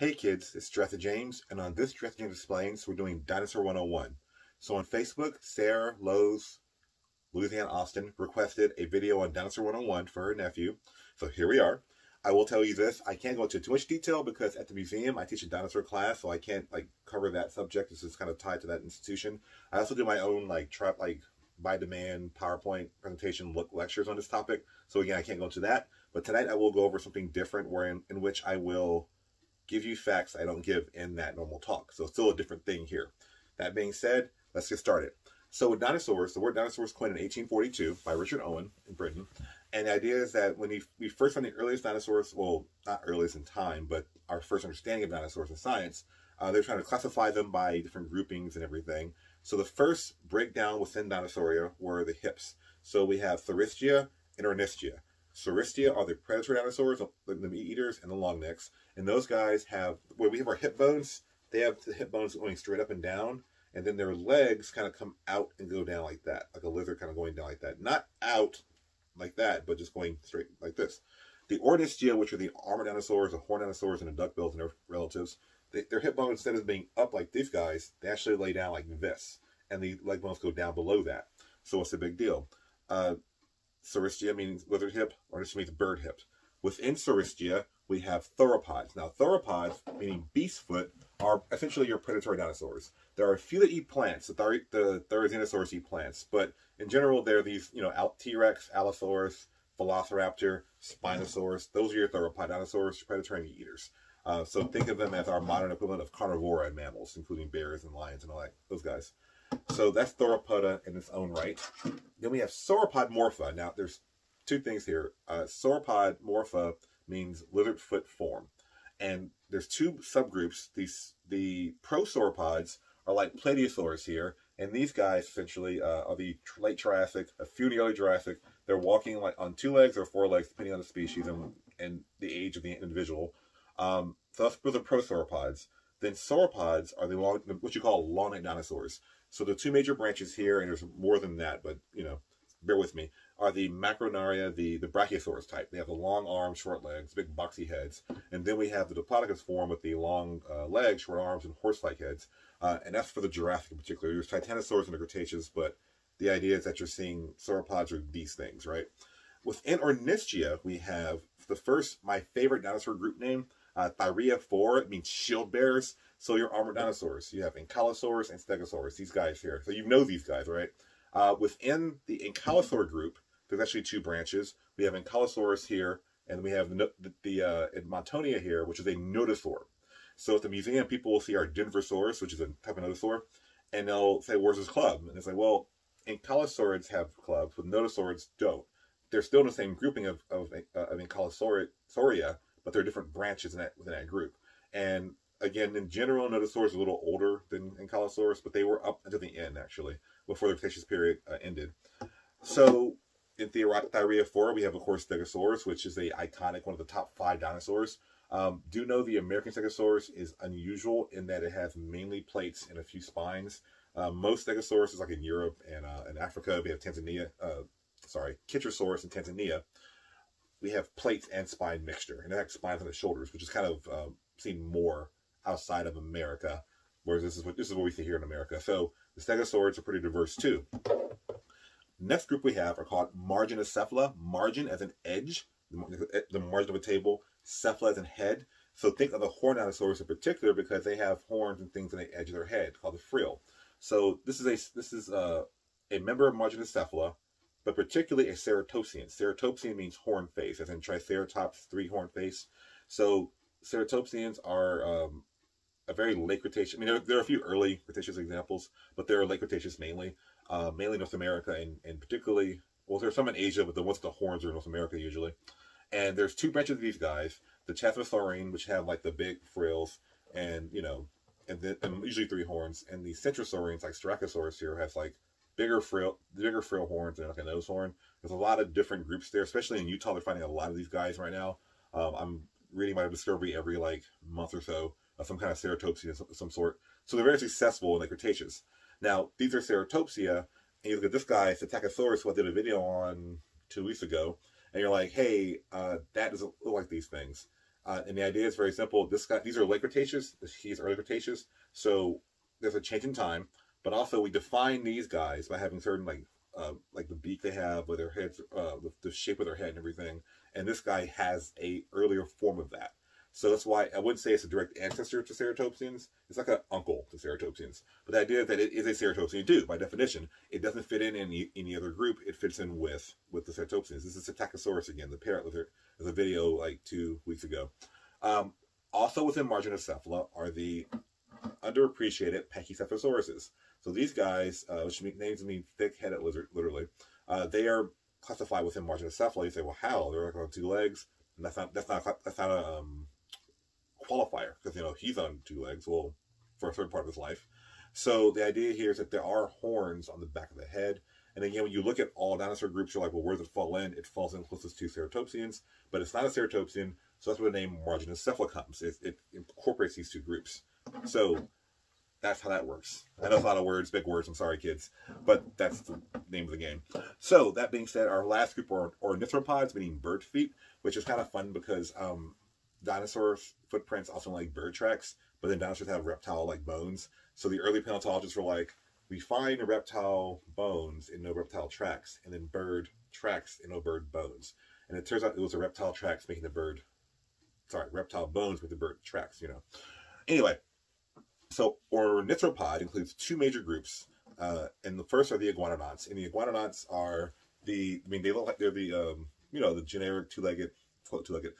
Hey kids, it's Jurassic James, and on this Jurassic James Explains, we're doing Dinosaur 101. So on Facebook, Sarah Lowe's Louisiana Austin requested a video on Dinosaur 101 for her nephew. So here we are. I will tell you this, I can't go into too much detail because at the museum I teach a dinosaur class, so I can't like cover that subject. This is kind of tied to that institution. I also do my own like trap like by demand PowerPoint presentation look lectures on this topic. So again, I can't go into that. But tonight I will go over something different where in, in which I will give you facts I don't give in that normal talk. So it's still a different thing here. That being said, let's get started. So with dinosaurs, the word dinosaur was coined in 1842 by Richard Owen in Britain. And the idea is that when we first found the earliest dinosaurs, well, not earliest in time, but our first understanding of dinosaurs in science, uh, they're trying to classify them by different groupings and everything. So the first breakdown within Dinosauria were the hips. So we have Saurischia and Ornithischia. Saurischia are the predatory dinosaurs, the meat eaters, and the long necks. And those guys have, where we have our hip bones, they have the hip bones going straight up and down. And then their legs kind of come out and go down like that, like a lizard kind of going down like that. Not out like that, but just going straight like this. The Ornithischia, which are the armored dinosaurs, the horned dinosaurs, and the duckbills and their relatives, they, their hip bones, instead of being up like these guys, they actually lay down like this. And the leg bones go down below that. So it's a big deal. Uh, Saurischia means lizard hip, or this means bird hip. Within Saurischia, we have theropods. Now, theropods, meaning beast foot, are essentially your predatory dinosaurs. There are a few that eat plants. The, Thar the Therizinosaurs eat plants, but in general, they're these, you know, T-Rex, Allosaurus, Velociraptor, Spinosaurus. Those are your theropod dinosaurs, predatory eaters. Uh, so think of them as our modern equivalent of carnivora and mammals, including bears and lions and all that, those guys. So that's Theropoda in its own right. Then we have Sauropodomorpha. Now, there's two things here. Uh, Sauropod morpha means lizard foot form. And there's two subgroups. These The prosauropods are like Plateosaurus here. And these guys essentially uh, are the late Triassic, a few early Jurassic. They're walking like on two legs or four legs, depending on the species and, and the age of the individual. Um, so that's the prosauropods. Then sauropods are the long, what you call long neck dinosaurs. So the two major branches here, and there's more than that, but you know, bear with me, are the Macronaria, the, the Brachiosaurus type. They have the long arms, short legs, big boxy heads. And then we have the Diplodocus form with the long uh, legs, short arms, and horse-like heads. Uh, and that's for the Jurassic in particular. There's Titanosaurs in the Cretaceous, but the idea is that you're seeing sauropods are these things, right? Within Ornithischia, we have the first, my favorite dinosaur group name, uh, Thyreophora. It means shield bearers. So your armored dinosaurs. You have Ankylosaurus and Stegosaurus, these guys here. So you know these guys, right? Uh, within the Ankylosaur group, there's actually two branches. We have Ankylosaurus here, and we have the, the, uh, Montonia here, which is a nodosaur. So at the museum, people will see our Denversaurus, which is a type of nodosaur, and they'll say, where's his club? And it's like, well, Ankylosaurids have clubs, but nodosaurids don't. They're still in the same grouping of, of, uh, of Ankylosauria, but there are different branches in that, within that group. And again, in general, Nodosaurus is a little older than Ankylosaurus, but they were up until the end, actually, before the Cretaceous period uh, ended. So, in 4, we have, of course, Stegosaurus, which is a iconic, one of the top five dinosaurs. Um, do know the American Stegosaurus is unusual in that it has mainly plates and a few spines. Uh, most Stegosaurus is like in Europe and uh, in Africa. We have Tanzania, uh, sorry, Kentrosaurus in Tanzania. We have plates and spine mixture, and it has spines on the shoulders, which is kind of uh, seen more outside of America, whereas this is what this is what we see here in America. So the stegosaurids are pretty diverse too. Next group we have are called marginocephala. Margin as an edge, the margin of a table. Cephala as in head. So think of the horn dinosaurs in particular because they have horns and things on the edge of their head called the frill. So this is a this is a, a member of marginocephala, but particularly a ceratopsian. Ceratopsian means horn face, as in Triceratops three horn face. So ceratopsians are um, a very late Cretaceous. I mean, there, there, are a few early Cretaceous examples, but they're late Cretaceous mainly, uh, mainly North America, and, and particularly, well, there's some in Asia, but the ones with the horns are North America usually. And there's two branches of these guys: the Chasmosaurine, which have like the big frills, and you know, and then and usually three horns, and the Centrosaurines, like Styracosaurus here, has like bigger frill, bigger frill horns and like a nose horn. There's a lot of different groups there, especially in Utah. They're finding a lot of these guys right now. Um, I'm reading my discovery every like month or so of some kind of ceratopsia of some sort. So they're very successful in the Cretaceous. Now, these are ceratopsia, and you look at this guy, Psittacosaurus, who I did a video on two weeks ago, and you're like, hey, uh, that doesn't look like these things. Uh, and the idea is very simple. This guy, these are late Cretaceous. He's early Cretaceous. So there's a change in time, but also we define these guys by having certain like uh, like the beak they have, with their heads, uh, the, the shape of their head and everything. And this guy has a earlier form of that. So that's why I wouldn't say it's a direct ancestor to ceratopsians. It's like an uncle to ceratopsians. But the idea is that it is a ceratopsian do by definition. It doesn't fit in any, any other group. It fits in with with the ceratopsians. This is Psittacosaurus again, the parrot lizard. There's a video like two weeks ago. Um, also within Marginocephala are the underappreciated Pachycephalosauruses. So these guys, uh, which names mean thick-headed lizard, literally, uh, they are classified within Marginocephala. You say, well, how? They're like on two legs. And that's not that's not that's not a um, qualifier because you know he's on two legs. Well, for a third part of his life. So the idea here is that there are horns on the back of the head. And again, when you look at all dinosaur groups, you're like, well, where does it fall in? It falls in closest to ceratopsians, but it's not a ceratopsian, so that's where the name Marginocephala comes. It, it incorporates these two groups. So that's how that works. I know a lot of words, big words. I'm sorry, kids, but that's the name of the game. So that being said, our last group are ornithopods, meaning bird feet, which is kind of fun because um, dinosaur footprints often like bird tracks, but then dinosaurs have reptile-like bones. So the early paleontologists were like, we find reptile bones and no reptile tracks, and then bird tracks and no bird bones. And it turns out it was a reptile tracks making the bird, sorry, reptile bones with the bird tracks, you know. Anyway, so ornithopod includes two major groups, uh, and the first are the iguanodonts. And the iguanodonts are the, I mean, they look like they're the, um, you know, the generic two-legged, two-legged.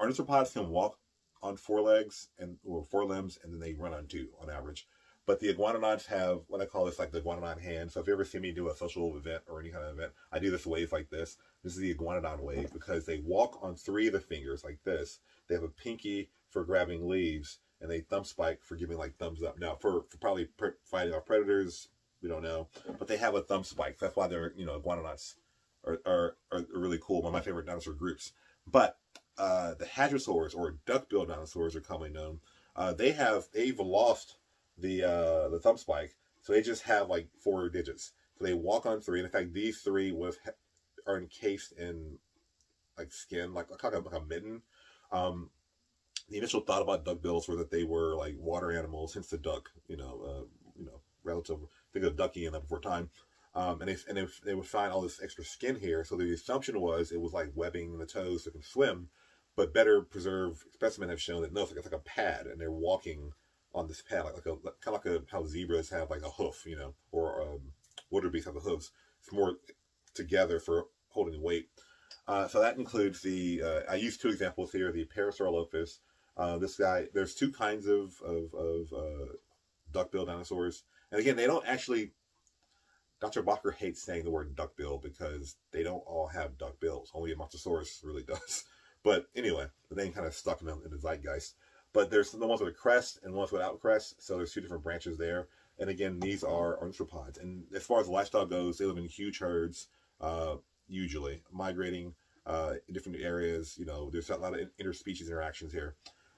Ornithopods can walk on four legs and or four limbs, and then they run on two on average. But the iguanodonts have what I call this like the iguanodon hand. So if you ever see me do a social event or any kind of event, I do this wave like this. This is the iguanodon wave because they walk on three of the fingers like this. They have a pinky for grabbing leaves and a thumb spike for giving like thumbs up. Now for, for probably fighting off predators, we don't know, but they have a thumb spike. That's why they're you know iguanodonts are, are, are really cool. One of my favorite dinosaur groups. But uh, the hadrosaurs or duck-billed dinosaurs are commonly known. Uh, they have they've lost the uh, the thumb spike, so they just have like four digits. So they walk on three. And in fact, these three with are encased in like skin, like kind of like a mitten. Um, the initial thought about duck bills were that they were like water animals, hence the duck. You know, uh, you know, relative. Think of ducky in that before time. Um, and they and they, they would find all this extra skin here. So the assumption was it was like webbing the toes so they can swim. But better preserved specimens have shown that no, it's like, it's like a pad, and they're walking on this pad, like, like a kind of like a, how zebras have like a hoof, you know, or um, wildebeest have the hoofs. It's more together for holding weight. Uh, so that includes the, uh, I use two examples here, the Parasaurolophus. Uh, this guy, there's two kinds of, of, of uh, duckbill dinosaurs. And again, they don't actually, Dr. Bakker hates saying the word duckbill because they don't all have duck bills. Only Edmontosaurus really does. But anyway, the name kind of stuck in the, in the zeitgeist. But there's the ones with a crest and ones without crest. So there's two different branches there. And again, these are ornithopods. And as far as the lifestyle goes, they live in huge herds, uh, usually migrating uh, in different areas. You know, there's a lot of interspecies interactions here.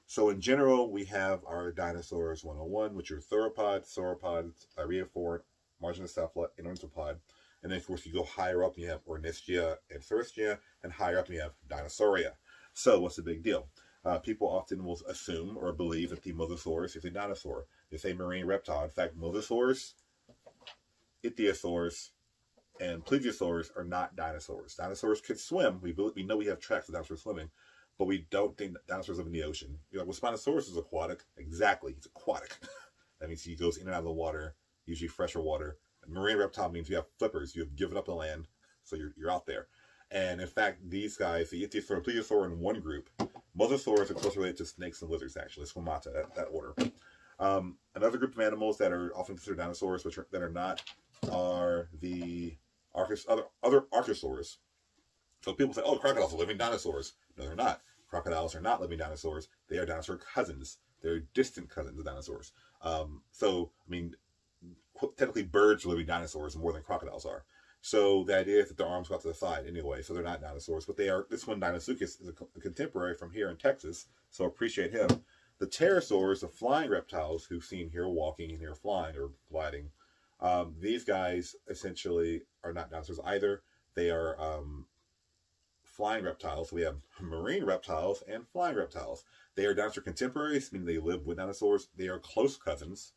So in general, we have our dinosaurs 101, which are theropods, sauropods, thyreophore, marginocephala, and ornithopod. And then, of course, you go higher up, you have Ornithischia and Saurischia, and higher up, you have Dinosauria. So what's the big deal? Uh, people often will assume or believe that the Mosasaurus is a dinosaur. It's a marine reptile. In fact, Mosasaurus, Ichthyosaurus, and Plesiosaurus are not dinosaurs. Dinosaurs could swim. We, we know we have tracks of dinosaurs swimming, but we don't think dinosaurs live in the ocean. You're like, well, Spinosaurus is aquatic. Exactly, he's aquatic. that means he goes in and out of the water, usually fresher water. Marine reptile means you have flippers. You have given up the land, so you're, you're out there. And in fact, these guys, the Ichthyosaur and Plesiosaur in one group. Mosasaurs are closely related to snakes and lizards, actually. Squamata, that, that order. Um, another group of animals that are often considered dinosaurs, which are, that are not, are the other, other Archosaurs. So people say, oh, crocodiles are living dinosaurs. No, they're not. Crocodiles are not living dinosaurs. They are dinosaur cousins. They're distant cousins of dinosaurs. Um, so, I mean, technically birds are living dinosaurs more than crocodiles are. So the idea is that their arms go out to the side anyway, so they're not dinosaurs, but they are. This one, Deinosuchus, is a, contemporary from here in Texas, so appreciate him. The pterosaurs, the flying reptiles who've seen here walking and here flying or gliding, um, these guys essentially are not dinosaurs either. They are um, flying reptiles. We have marine reptiles and flying reptiles. They are dinosaur contemporaries, meaning they live with dinosaurs. They are close cousins,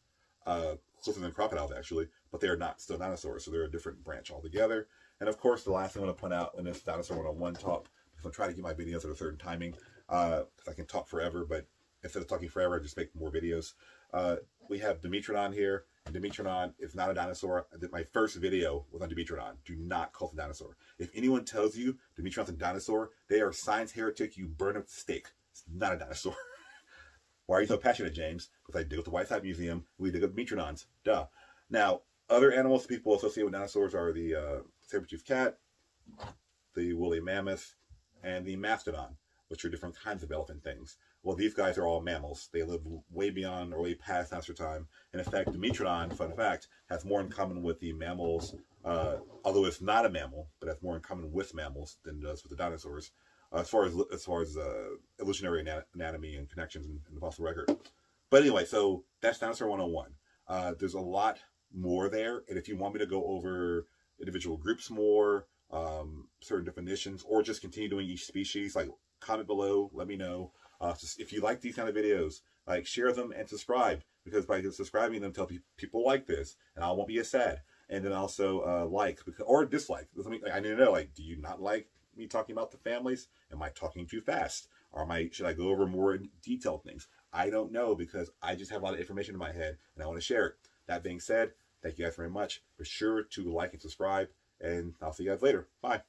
uh, closer than crocodiles actually, but they are not still dinosaurs, so they're a different branch altogether. And of course, the last thing I want to point out in this Dinosaur 101 talk, because I'm trying to get my videos at a certain timing, because uh, I can talk forever, but instead of talking forever, I just make more videos. Uh, we have Dimetrodon here. And Dimetrodon is not a dinosaur. I did my first video was on Dimetrodon. Do not call it a dinosaur. If anyone tells you Dimetrodon's a dinosaur, they are science heretic. You burn at the stake. It's not a dinosaur. Why are you so passionate, James? Because I dig at the Whiteside Museum. We dig up Dimetrodons. Duh. Now, other animals people associate with dinosaurs are the uh, saber-toothed cat, the woolly mammoth, and the mastodon, which are different kinds of elephant things. Well, these guys are all mammals. They live way beyond or way past dinosaur time. And in fact, the fun fact, has more in common with the mammals, uh, although it's not a mammal, but has more in common with mammals than it does with the dinosaurs, uh, as far as as far as uh, evolutionary anatomy and connections in, in, the fossil record. But anyway, so that's Dinosaur 101. Uh, there's a lot more there, and if you want me to go over individual groups more, um, certain definitions, or just continue doing each species, like comment below, let me know. Uh, if you like these kind of videos, like share them and subscribe because by subscribing them, tell pe people like this, and I won't be as sad. And then also uh, like because, or dislike. I need to know like, do you not like me talking about the families? Am I talking too fast? Or am I should I go over more detailed things? I don't know because I just have a lot of information in my head and I want to share it. That being said, thank you guys very much. Be sure to like and subscribe, and I'll see you guys later. Bye.